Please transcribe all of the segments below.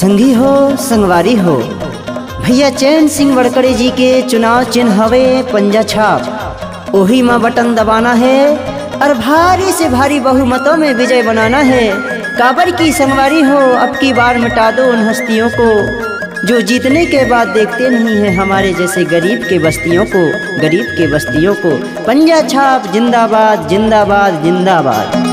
संगी हो, संगवारी हो। भैया चैन सिंह वड़कड़े जी के चुनाव चिन्ह हवे, पंजा छाप। ओही माँ बटन दबाना है, और भारी से भारी बहुमतों में विजय बनाना है। काबर की संगवारी हो, अब की बार मिटा दो उन हस्तियों को। जो जीतने के बाद देखते नहीं है हमारे जैसे गरीब के बस्तियों को, गरीब के बस्तियों को। पंजा छाप, जिंदाबाद जिंदाबाद जिंदाबाद।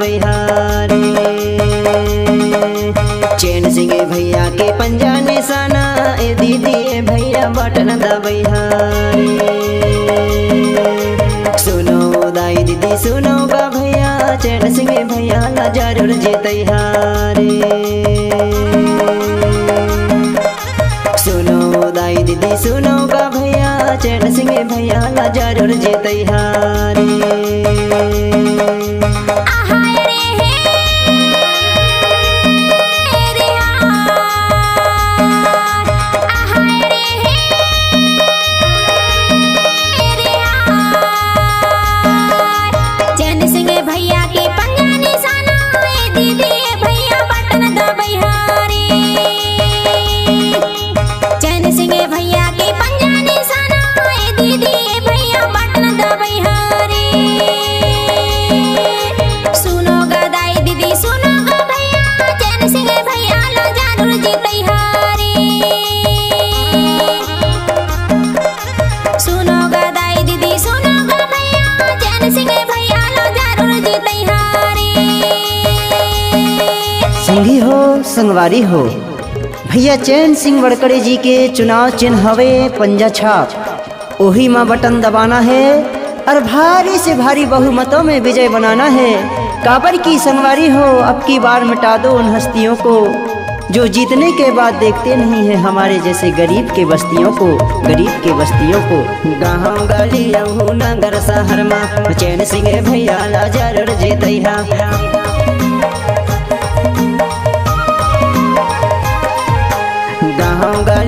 दबिहारी चैन सिंह भैया के पंजा निशाना दीदी भैया, बटन दबिहारी सुनो दाई दीदी, सुनो गा भैया, चैन सिंह भैया ला ज़रूर जीते हारे सुनो दाई दीदी, सुनो गा भैया, चैन सिंह भैया ला ज़रूर जीते संगवारी हो। भैया चैन सिंह वड़कड़े जी के चुनाव चिन्ह हवे, पंजा छाप। ओही में बटन दबाना है, और भारी से भारी बहुमतों में विजय बनाना है। काबर की संगवारी हो, अब की बार मिटा दो उन हस्तियों को। जो जीतने के बाद देखते नहीं है हमारे जैसे गरीब के बस्तियों को, गरीब के बस्तियों को। गाँव गली नगर शहर में, चैन सिंह भैया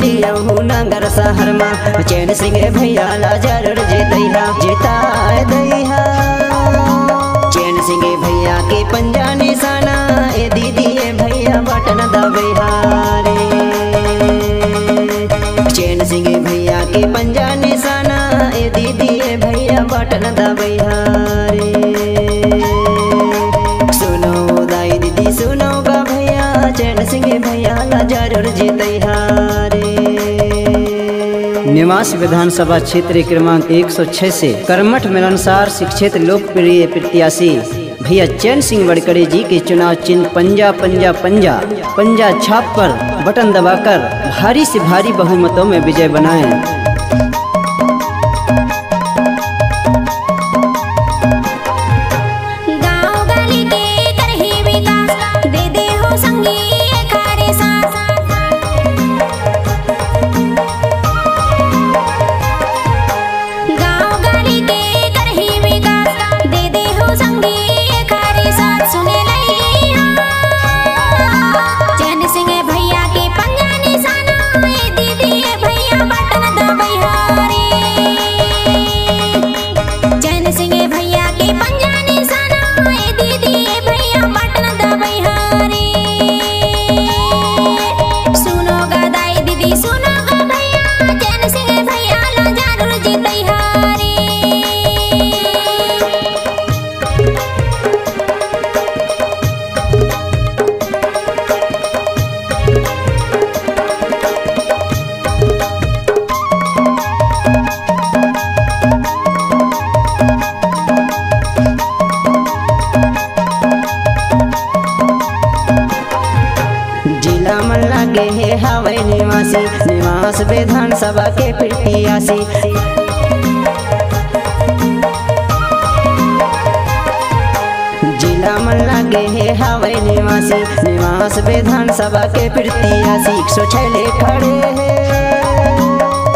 नगर शहर में। चैन सिंह भैया ला ज़रूर जीतैहा जीता दैहा चैन सिंह भैया के पंजा निशाना, ए दीदी भैया बटन दबिहारे चैन सिंह भैया के पंजा निशाना, ए दीदी भैया बटन दबिहारे सुनो दाई दीदी सुनो गा भैया, चैन सिंह भैया ला ज़रूर निवास विधानसभा क्षेत्र क्रमांक 106 से कर्मठ मिलनसार शिक्षित लोकप्रिय प्रत्याशी भैया चैन सिंह वड़करे जी के चुनाव चिन्ह पंजा पंजा पंजा पंजा छाप पर बटन दबाकर भारी से भारी बहुमतों में विजय बनाएँ। लागे हे हवे निवासी निवास विधानसभा के प्रत्याशी जिला मन लागे हे हवे निवासी। निवास विधानसभा के प्रत्याशी एक सौ छले खड़े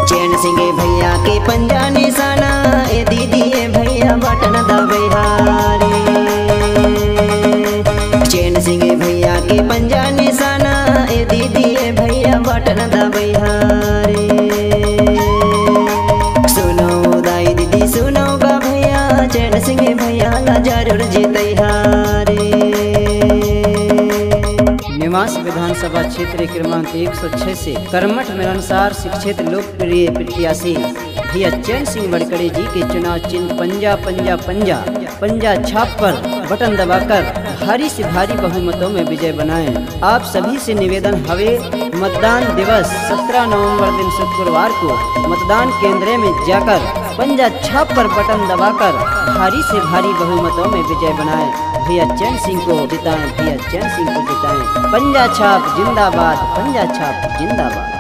चैन सिंह भैया के पंजा निशाना। ए दीदी भैया बटन दबे दबिहारी निवास विधानसभा क्षेत्र क्रमांक 106 से कर्मठ में अनुसार शिक्षित लोकप्रिय प्रत्याशी भैया चैन सिंह बड़कड़े जी के चुनाव चिन्ह पंजा पंजा पंजा पंजा छाप पर बटन दबाकर भारी से भारी बहुमतों में विजय बनाएँ। आप सभी से निवेदन, हवे मतदान दिवस 17 नवंबर दिन शुक्रवार को मतदान केंद्र में जाकर पंजा छाप पर बटन दबाकर भारी से भारी बहुमतों में विजय बनाएँ। भैया चैन सिंह को जिताएँ, भैया चैन सिंह को जिताएँ। पंजा छाप जिंदाबाद, पंजा छाप जिंदाबाद।